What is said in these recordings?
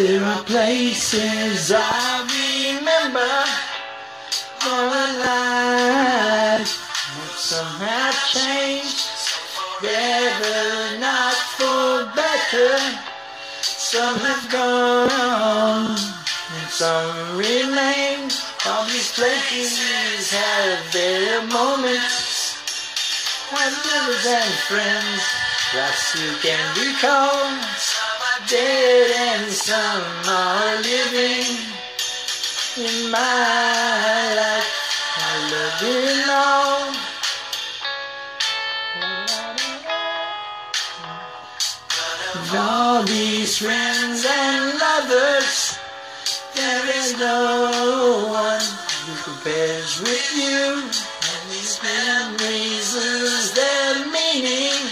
There are places I remember all my life. Some have changed, never not for better. Some have gone, and some remain. All these places have their moments. when lovers and friends, last you can recall. Dead and some are living. In my life, I love you all. With all these friends and lovers, there is no one who compares with you. And these memories lose their meaning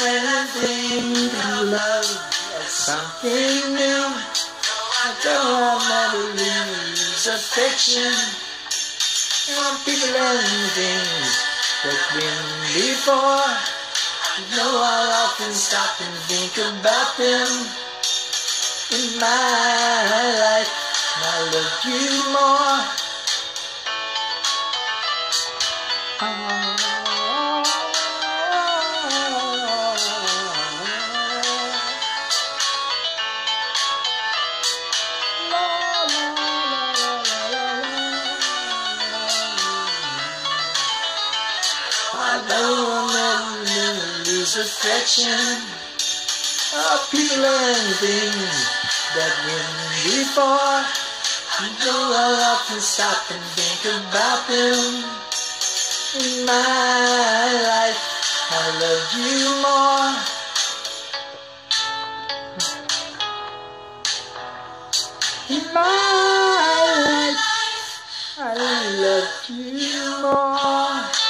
when I think of love something new. I don't never lose affection on people and things that been before. You know I'll often stop and think about them in my life. I love you more. I know I'll never lose affection of people things that went before. I know I'll often stop and think about them in my life. I love you more. In my life, I love you more.